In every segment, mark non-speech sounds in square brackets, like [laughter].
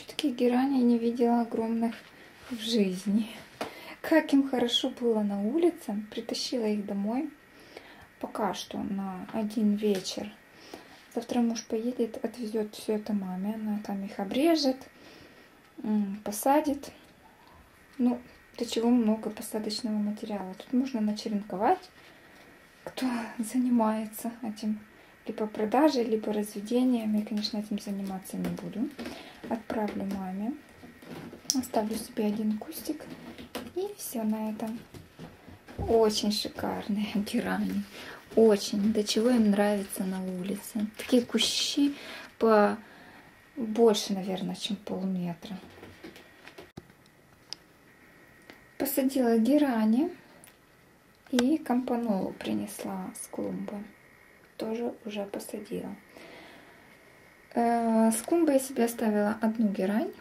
еще таких гераней не видела огромных в жизни. Как им хорошо было на улице. Притащила их домой. Пока что на один вечер. Завтра муж поедет, отвезет все это маме. Она там их обрежет, посадит. Ну, для чего много посадочного материала. Тут можно начеренковать, кто занимается этим либо продажей, либо разведением. Я, конечно, этим заниматься не буду. Отправлю маме. Оставлю себе один кустик. И все на этом. Очень шикарные герани. [laughs] Очень. До чего им нравится на улице. Такие кущи по больше, наверное, чем полметра. Посадила герани и компанолу принесла с клумбы тоже уже посадила. Э, с клумбы я себе оставила одну герань,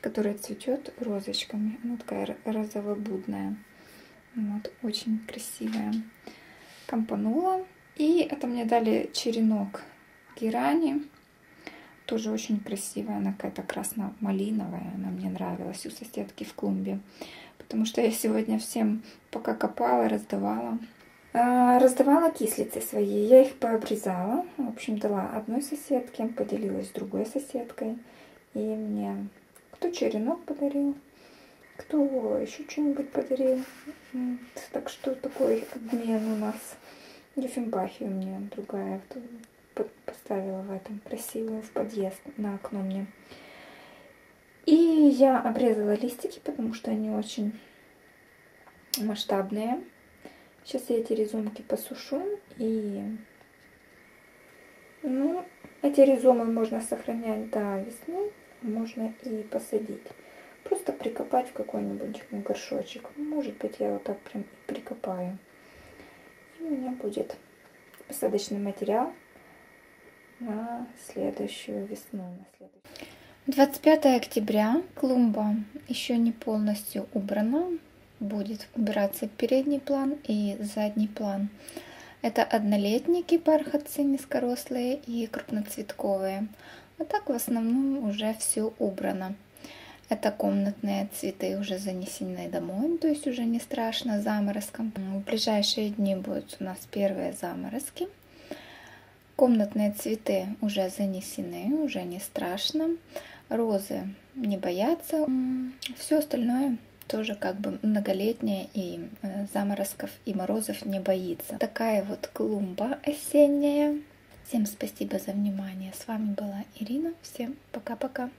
которая цветет розочками. Она такая розово-будная. Вот, очень красивая. Компанула. И это мне дали черенок герани. Тоже очень красивая. Она какая-то красно-малиновая. Она мне нравилась у соседки в клумбе. Потому что я сегодня всем пока копала, раздавала. А, раздавала кислицы свои. Я их пообрезала. В общем, дала одной соседке, поделилась с другой соседкой. И мне кто черенок подарил, кто еще что-нибудь подарил. Так что такой обмен у нас. Ефимбахию мне другая поставила в этом красивую в подъезд на окно мне. И я обрезала листики, потому что они очень масштабные. Сейчас я эти ризомки посушу и ну, эти ризомы можно сохранять до весны, можно и посадить. Просто прикопать в какой-нибудь горшочек. Может быть, я вот так прям прикопаю. И у меня будет посадочный материал на следующую весну. На следующую. 25 октября клумба еще не полностью убрана будет убираться передний план и задний план. Это однолетники бархатцы низкорослые и крупноцветковые. А так в основном уже все убрано. Это комнатные цветы уже занесены домой, то есть уже не страшно заморозком. В ближайшие дни будут у нас первые заморозки. Комнатные цветы уже занесены, уже не страшно. Розы не боятся. Все остальное тоже как бы многолетняя и э, заморозков и морозов не боится. Такая вот клумба осенняя. Всем спасибо за внимание. С вами была Ирина. Всем пока-пока.